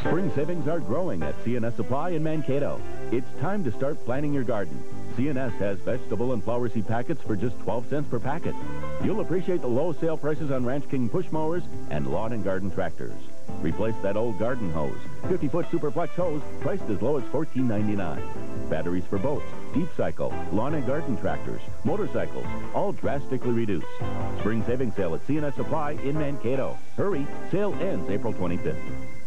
Spring savings are growing at C&S Supply in Mankato. It's time to start planting your garden. C&S has vegetable and flower seed packets for just 12 cents per packet. You'll appreciate the low sale prices on Ranch King push mowers and lawn and garden tractors. Replace that old garden hose. 50-foot Superflex hose priced as low as $14.99. Batteries for boats, deep cycle, lawn and garden tractors, motorcycles, all drastically reduced. Spring savings sale at C&S Supply in Mankato. Hurry, sale ends April 25th.